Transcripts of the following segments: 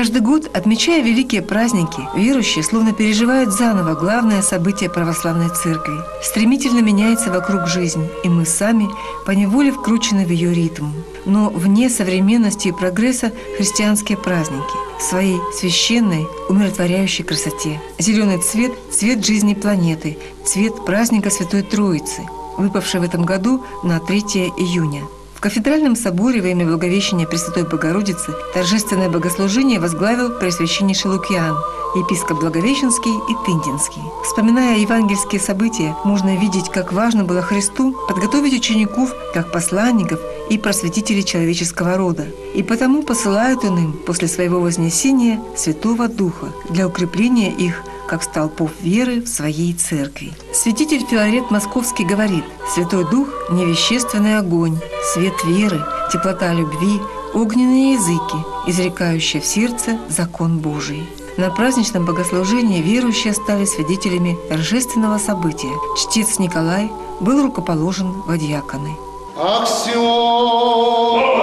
Каждый год, отмечая великие праздники, верующие словно переживают заново главное событие православной церкви. Стремительно меняется вокруг жизнь, и мы сами поневоле вкручены в ее ритм. Но вне современности и прогресса христианские праздники в своей священной, умиротворяющей красоте. Зеленый цвет – цвет жизни планеты, цвет праздника Святой Троицы, выпавший в этом году на 3 июня – в кафедральном соборе во имя Благовещения Пресвятой Богородицы торжественное богослужение возглавил Преосвященнейший Лукиан, епископ Благовещенский и Тындинский. Вспоминая евангельские события, можно видеть, как важно было Христу подготовить учеников как посланников и просветителей человеческого рода. И потому посылает Он им после своего вознесения Святого Духа для укрепления их как столпов веры в своей церкви. Святитель Филарет Московский говорит, «Святой Дух – невещественный огонь, свет веры, теплота любви, огненные языки, изрекающие в сердце закон Божий». На праздничном богослужении верующие стали свидетелями торжественного события. Чтец Николай был рукоположен в диаконы. Аксион!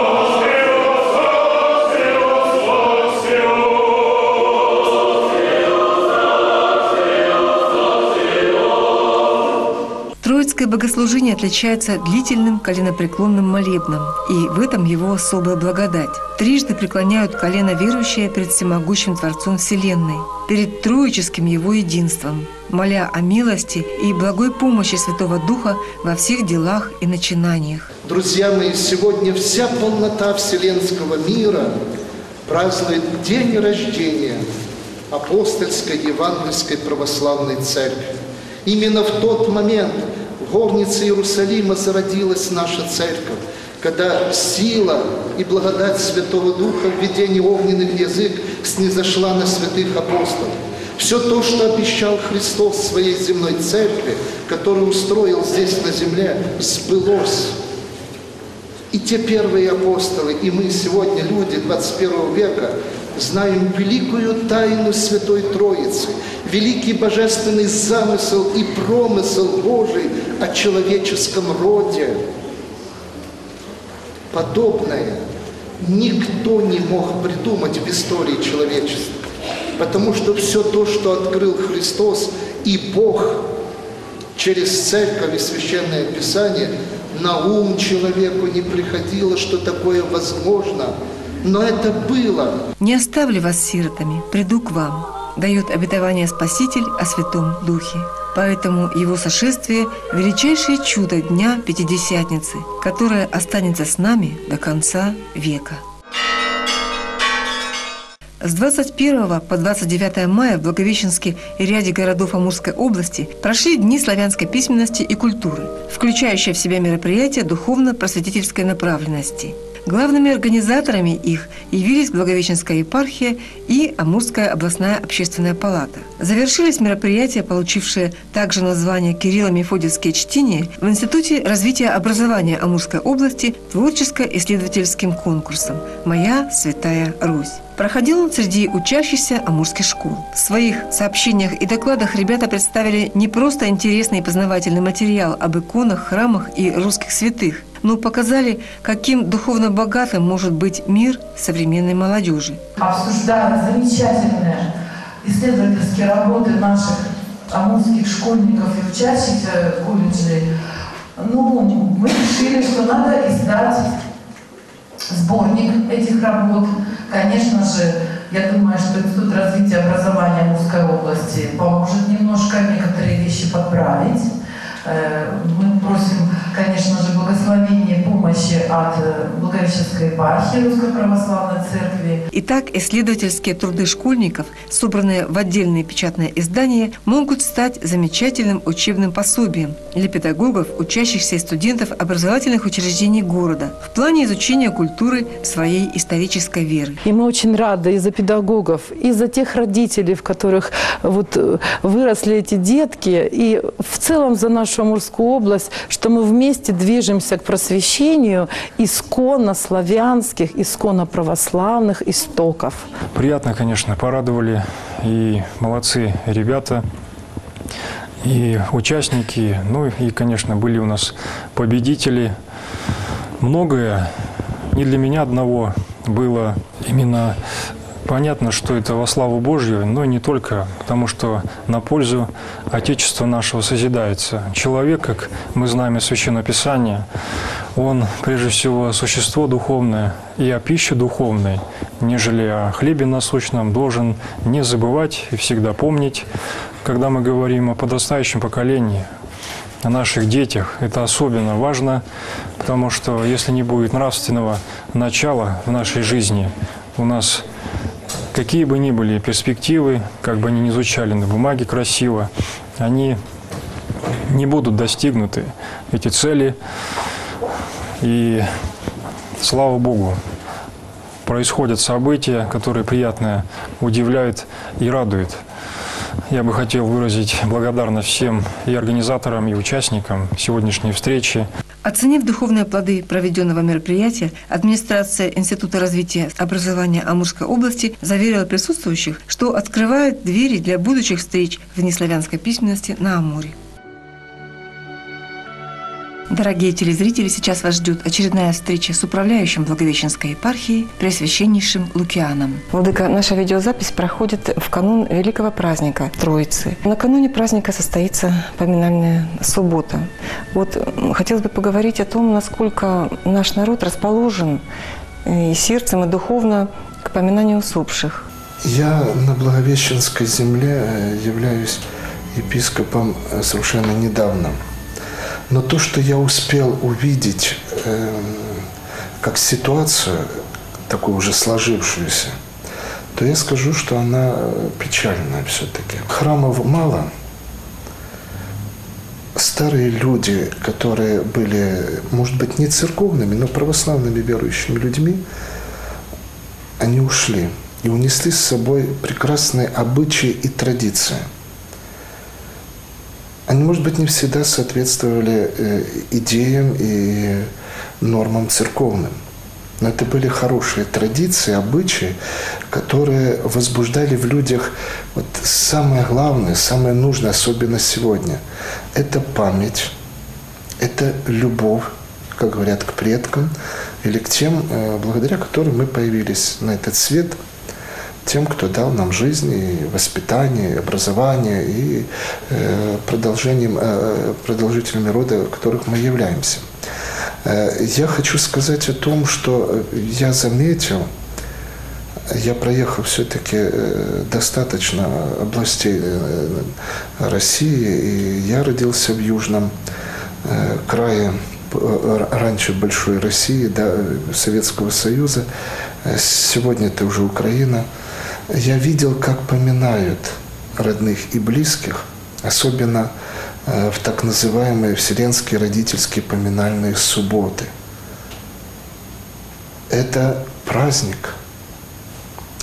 Троицкое богослужение отличается длительным коленопреклонным молебном, и в этом его особая благодать. Трижды преклоняют колено верующие перед всемогущим Творцом Вселенной, перед троическим его единством, моля о милости и благой помощи Святого Духа во всех делах и начинаниях. Друзья мои, сегодня вся полнота вселенского мира празднует день рождения апостольской евангельской православной церкви. Именно в тот момент в горнице Иерусалима зародилась наша церковь, когда сила и благодать Святого Духа в видении огненных язык снизошла на святых апостолов. Все то, что обещал Христос своей земной церкви, которую устроил здесь на земле, сбылось. Те первые апостолы, и мы сегодня, люди 21 века, знаем великую тайну Святой Троицы, великий божественный замысел и промысел Божий о человеческом роде. Подобное никто не мог придумать в истории человечества, потому что все то, что открыл Христос и Бог через Церковь и Священное Писание, на ум человеку не приходило, что такое возможно – но это было. «Не оставлю вас сиротами, приду к вам», дает обетование Спаситель о Святом Духе. Поэтому его сошествие – величайшее чудо Дня Пятидесятницы, которое останется с нами до конца века. С 21 по 29 мая в Благовещенске и ряде городов Амурской области прошли Дни славянской письменности и культуры, включающие в себя мероприятия духовно-просветительской направленности – Главными организаторами их явились Благовещенская епархия и Амурская областная общественная палата. Завершились мероприятия, получившие также название «Кирилло-Мефодиевские чтения» в Институте развития образования Амурской области творческо-исследовательским конкурсом «Моя святая Русь». Проходил он среди учащихся амурских школ. В своих сообщениях и докладах ребята представили не просто интересный и познавательный материал об иконах, храмах и русских святых, но показали, каким духовно богатым может быть мир современной молодежи. Обсуждая замечательные исследовательские работы наших амурских школьников и учащихся колледжей, ну, мы решили, что надо издать сборник этих работ. Конечно же, я думаю, что Институт развития образования Амурской области поможет немножко некоторые вещи подправить. Э, мы просим, конечно же, благословения помощи от э, Благовещенской епархии Русской Православной. Итак, исследовательские труды школьников, собранные в отдельные печатные издания, могут стать замечательным учебным пособием для педагогов, учащихся и студентов образовательных учреждений города в плане изучения культуры своей исторической веры. И мы очень рады и за педагогов, и за тех родителей, в которых вот э, выросли эти детки, и в целом за нашу Амурскую область, что мы вместе движемся к просвещению исконно славянских, исконно православных истоков. Приятно, конечно, порадовали и молодцы ребята, и участники, ну и, конечно, были у нас победители. Многое не для меня одного было именно Понятно, что это во славу Божью, но не только, потому что на пользу Отечества нашего созидается. Человек, как мы знаем из Священного Писания, он прежде всего существо духовное и о пище духовной, нежели о хлебе насущном, должен не забывать и всегда помнить, когда мы говорим о подрастающем поколении, о наших детях. Это особенно важно, потому что если не будет нравственного начала в нашей жизни, у нас какие бы ни были перспективы, как бы они ни звучали на бумаге красиво, они не будут достигнуты, эти цели. И слава Богу, происходят события, которые приятно удивляют и радуют. Я бы хотел выразить благодарность всем и организаторам, и участникам сегодняшней встречи. Оценив духовные плоды проведенного мероприятия, администрация Института развития образования Амурской области заверила присутствующих, что открывает двери для будущих встреч в неславянской письменности на Амуре. Дорогие телезрители, сейчас вас ждет очередная встреча с управляющим Благовещенской епархией, Пресвященнейшим Лукианом. Владыка, наша видеозапись проходит в канун великого праздника Троицы. Накануне праздника состоится поминальная суббота. Вот хотелось бы поговорить о том, насколько наш народ расположен и сердцем, и духовно к поминанию усопших. Я на Благовещенской земле э, являюсь епископом э, совершенно недавно – но то, что я успел увидеть э, как ситуацию, такую уже сложившуюся, то я скажу, что она печальная все-таки. Храмов мало. Старые люди, которые были, может быть, не церковными, но православными верующими людьми, они ушли и унесли с собой прекрасные обычаи и традиции – они, может быть, не всегда соответствовали э, идеям и нормам церковным. Но это были хорошие традиции, обычаи, которые возбуждали в людях вот самое главное, самое нужное, особенно сегодня. Это память, это любовь, как говорят, к предкам или к тем, э, благодаря которым мы появились на этот свет – тем, кто дал нам жизнь и воспитание, и образование и э, продолжением, э, продолжителями рода, которых мы являемся. Э, я хочу сказать о том, что я заметил, я проехал все-таки достаточно областей России, и я родился в Южном крае раньше большой России, да, Советского Союза. Сегодня это уже Украина – я видел, как поминают родных и близких, особенно э, в так называемые вселенские родительские поминальные субботы. Это праздник.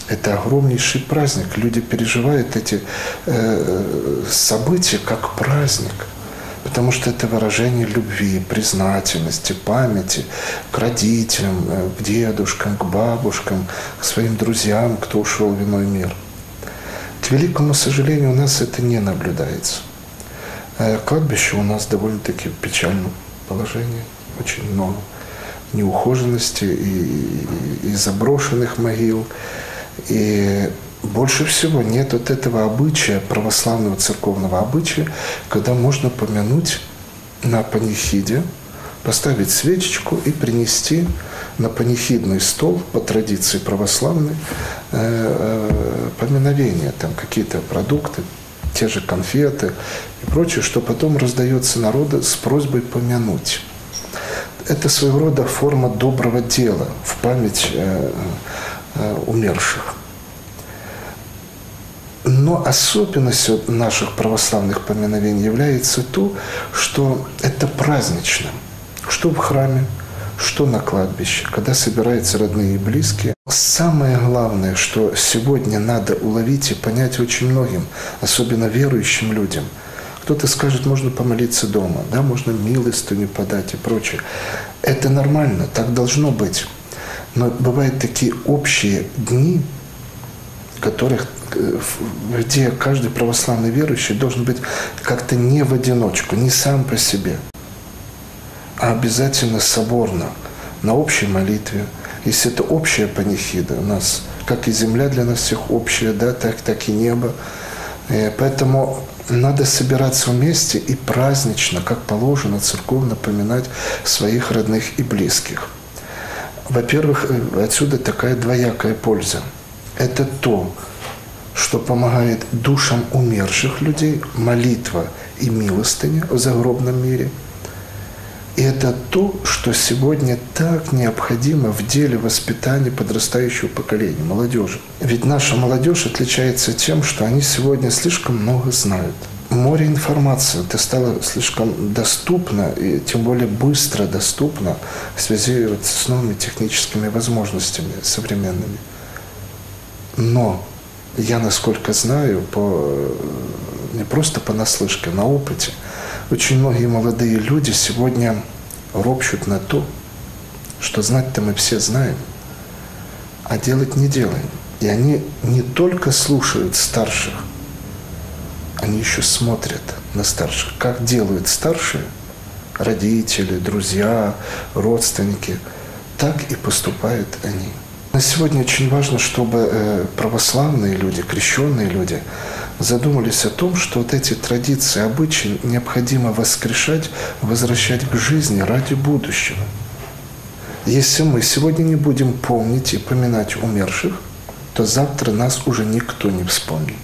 Это огромнейший праздник. Люди переживают эти э, события как праздник – потому что это выражение любви, признательности, памяти к родителям, э, к дедушкам, к бабушкам, к своим друзьям, кто ушел в иной мир. К великому сожалению, у нас это не наблюдается. Э, кладбище у нас довольно-таки в печальном положении, очень много неухоженности и, и, заброшенных могил. И больше всего нет вот этого обычая, православного церковного обычая, когда можно помянуть на панихиде, поставить свечечку и принести на панихидный стол по традиции православной э, э, поминовения, там какие-то продукты, те же конфеты и прочее, что потом раздается народу с просьбой помянуть. Это своего рода форма доброго дела в память э, умерших. Но особенностью наших православных поминовений является то, что это празднично. Что в храме, что на кладбище, когда собираются родные и близкие. Самое главное, что сегодня надо уловить и понять очень многим, особенно верующим людям. Кто-то скажет, можно помолиться дома, да, можно милостыню подать и прочее. Это нормально, так должно быть. Но бывают такие общие дни, которых где каждый православный верующий должен быть как-то не в одиночку, не сам по себе, а обязательно соборно, на общей молитве. Если это общая панихида, у нас как и земля для нас всех общая, да, так, так и небо. Э, Поэтому надо собираться вместе и празднично, как положено, церковно поминать своих родных и близких. Во-первых, э, отсюда такая двоякая польза. Это то, что помогает душам умерших людей, молитва и милостыня в загробном мире. И это то, что сегодня так необходимо в деле воспитания подрастающего поколения, молодежи. Ведь наша молодежь отличается тем, что они сегодня слишком много знают. Море информации, это стало слишком доступно, и тем более быстро доступно в связи с новыми техническими возможностями современными. Но я, насколько знаю, по, не просто понаслышке, на опыте, очень многие молодые люди сегодня ропщут на то, что знать-то мы все знаем, а делать не делаем. И они не только слушают старших, они еще смотрят на старших, как делают старшие, родители, друзья, родственники, так и поступают они. На сегодня очень важно, чтобы э, православные люди, крещенные люди задумались о том, что вот эти традиции, обычаи необходимо воскрешать, возвращать к жизни ради будущего. Если мы сегодня не будем помнить и поминать умерших, то завтра нас уже никто не вспомнит.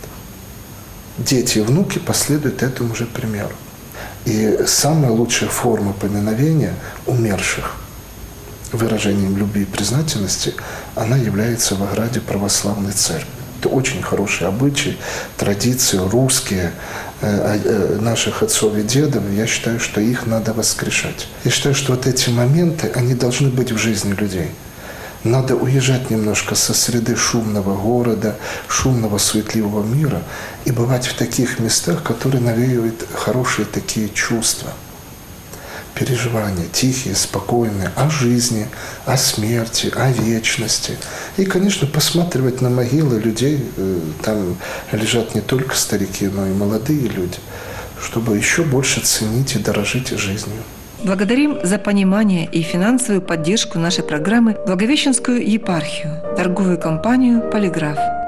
Дети и внуки последуют этому же примеру. И самая лучшая форма поминовения умерших – выражением любви и признательности, она является в ограде православной церкви. Это очень хороший обычай, традиции русские э, э, наших отцов и дедов. Я считаю, что их надо воскрешать. Я считаю, что вот эти моменты, они должны быть в жизни людей. Надо уезжать немножко со среды шумного города, шумного суетливого мира и бывать в таких местах, которые навеивают хорошие такие чувства – переживания, тихие, спокойные, о жизни, о смерти, о вечности. И, конечно, посматривать на могилы людей, э, там лежат не только старики, но и молодые люди, чтобы еще больше ценить и дорожить жизнью. Благодарим за понимание и финансовую поддержку нашей программы Благовещенскую епархию, торговую компанию «Полиграф».